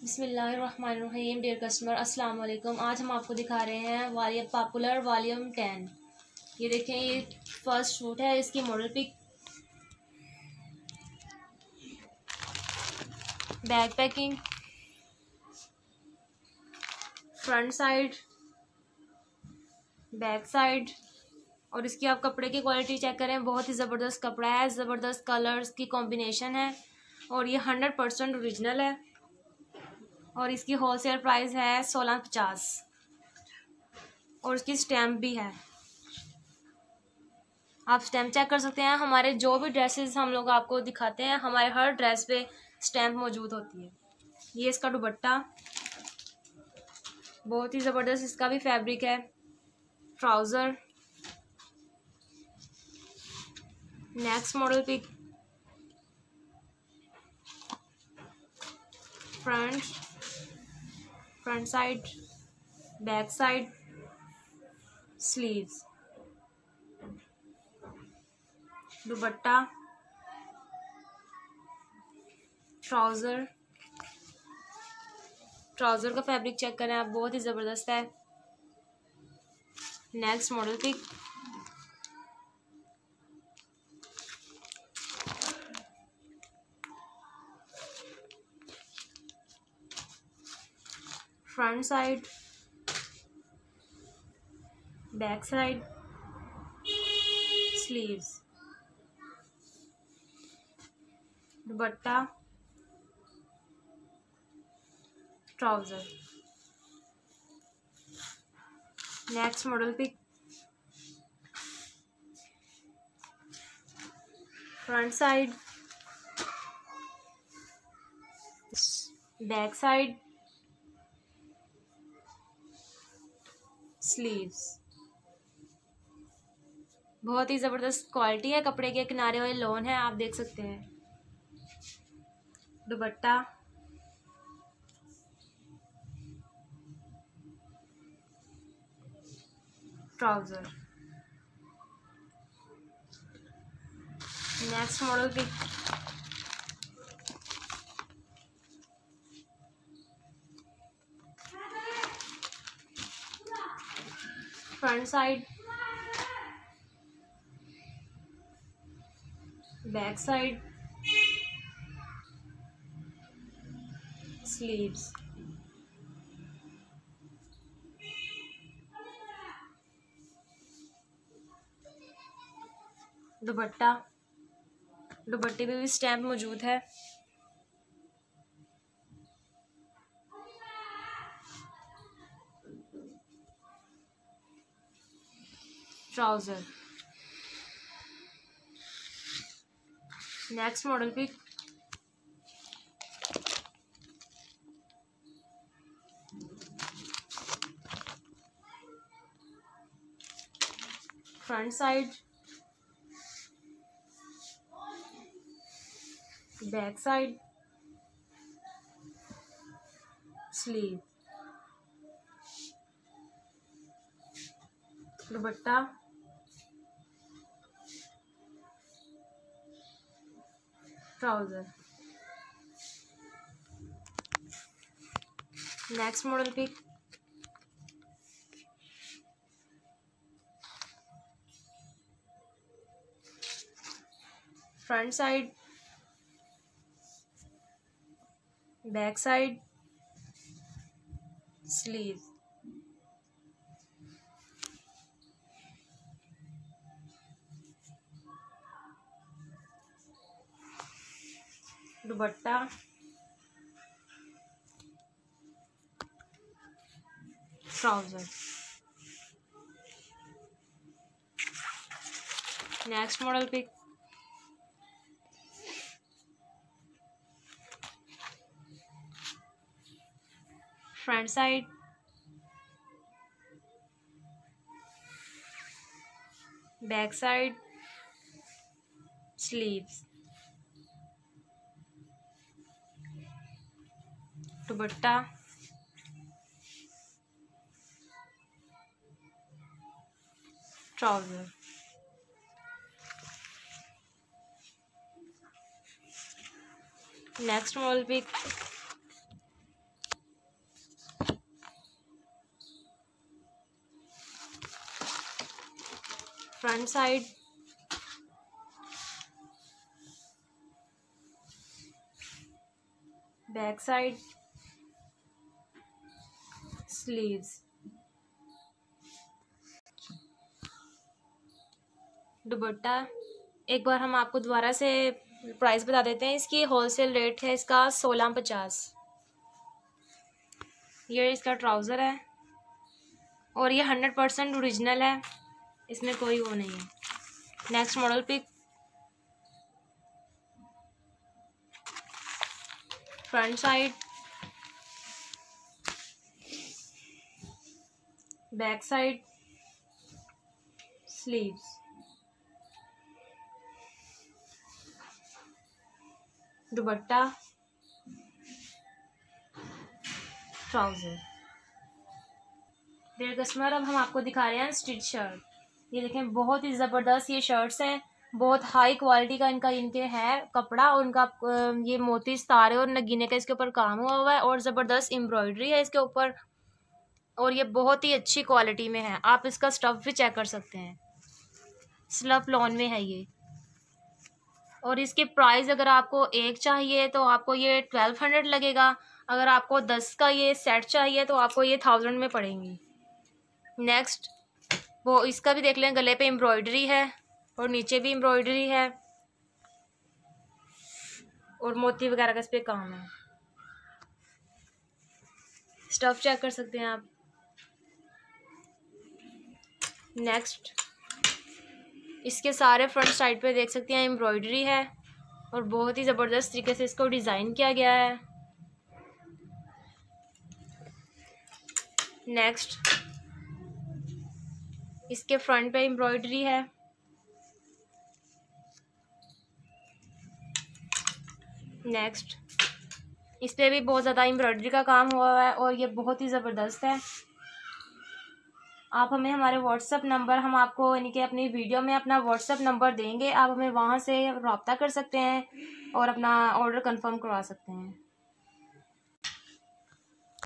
बिसमीम dear customer अस्सलाम वालेकुम आज हम आपको दिखा रहे हैं वाली पॉपुलर वॉल्यूम टेन ये देखें, ये फ़र्स्ट शूट है, इसकी model pic back packing front side back side और इसकी आप कपड़े की क्वालिटी चेक करें, बहुत ही ज़बरदस्त कपड़ा है, ज़बरदस्त कलर्स की कॉम्बिनेशन है। और ये हंड्रेड परसेंट औरिजिनल है। और इसकी होलसेल प्राइस है सोलह पचास। और इसकी स्टैम्प भी है। आप स्टैम्प चेक कर सकते हैं। हमारे जो भी ड्रेसेस हम लोग आपको दिखाते हैं, हमारे हर ड्रेस पे स्टैम्प मौजूद होती है। ये इसका दुबट्टा बहुत ही ज़बरदस्त इसका भी फैब्रिक है। Trouser next model pic front front side back side sleeves dupatta trouser trouser का फैब्रिक चेक करें आप बहुत ही ज़बरदस्त है। Next model pic front side back side sleeves. Dupatta trouser next model pic front side back side sleeves बहुत ही ज़बरदस्त क्वालिटी है कपड़े के, किनारे वाले लोन है, आप देख सकते हैं। दुपट्टा। ट्राउज़र। नेक्स्ट मॉडल की front side back side sleeves dupatta. दुपट्टे में भी स्टैम्प मौजूद है। Trouser next model pic front side back side sleeve dupatta trouser. Next model pic front side back side sleeve dupatta. Trouser. Next model pic front side back side sleeves dupatta. Trouser. Next mall भी। Front side. Back side. Sleeves dupatta. एक बार हम आपको दोबारा से price बता देते हैं। इसकी होलसेल रेट है इसका सोलह पचास। ये इसका ट्राउज़र है। और ये हंड्रेड परसेंट औरिजिनल है। इसमें कोई वो नहीं है। Next model pic front side back side sleeves dupatta trouser डेढ़ कस्टमर अब हम आपको दिखा रहे हैं स्टिच शर्ट ये देखें, बहुत ही ज़बरदस्त ये शर्ट्स हैं। बहुत हाई क्वालिटी का इनका, इनके है कपड़ा और इनका ये मोती सितारे और नगीने का इसके ऊपर काम हुआ हुआ है और ज़बरदस्त एम्ब्रॉयडरी है इसके ऊपर। और ये बहुत ही अच्छी क्वालिटी में है। आप इसका स्टफ़ भी चेक कर सकते हैं। स्लप लॉन में है ये। और इसके प्राइस अगर आपको एक चाहिए तो आपको ये ट्वेल्व हंड्रेड लगेगा। अगर आपको दस का ये सेट चाहिए तो आपको ये थाउज़ेंड में पड़ेंगी। नेक्स्ट वो इसका भी देख लें, गले पे एम्ब्रॉयडरी है और नीचे भी एम्ब्रॉयडरी है। और मोती वगैरह का इस पर काम है। स्टफ़ चेक कर सकते हैं आप। नेक्स्ट इसके सारे फ्रंट साइड पे देख सकते हैं एम्ब्रॉयडरी है और बहुत ही ज़बरदस्त तरीके से इसको डिज़ाइन किया गया है। नेक्स्ट इसके फ्रंट पे एम्ब्रॉयडरी है। नेक्स्ट इस पर भी बहुत ज़्यादा एम्ब्रॉयडरी का काम हुआ है और ये बहुत ही ज़बरदस्त है। आप हमें हमारे व्हाट्सअप नंबर हम आपको यानी कि अपनी वीडियो में अपना व्हाट्सअप नंबर देंगे। आप हमें वहाँ से रबता कर सकते हैं और अपना ऑर्डर कंफर्म करवा सकते हैं।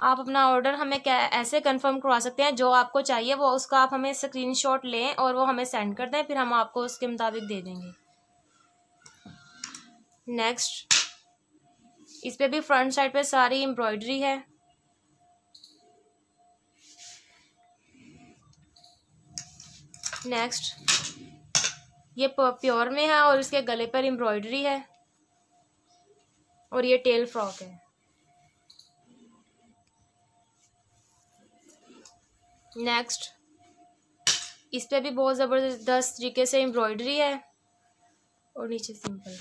आप अपना ऑर्डर हमें ऐसे कंफर्म करवा सकते हैं, जो आपको चाहिए, वो उसका आप हमें स्क्रीनशॉट लें और वो हमें सेंड कर दें, फिर हम आपको उसके मुताबिक दे देंगे। नेक्स्ट इस पर भी फ्रंट साइड पे सारी एम्ब्रॉयडरी है। नेक्स्ट ये प्योर में है और इसके गले पर एम्ब्रॉयडरी है। और ये टेल फ्रॉक है। नेक्स्ट इस पे भी बहुत ज़बरदस्त तरीके से एम्ब्रॉयडरी है। और नीचे सिंपल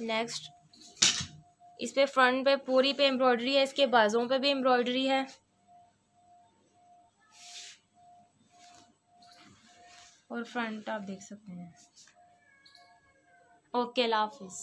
नेक्स्ट इस पे फ्रंट पे पूरी पे एम्ब्रॉयडरी है, इसके बाजों पे भी एम्ब्रॉयडरी है। और फ्रंट आप देख सकते हैं। ओके लाफिज़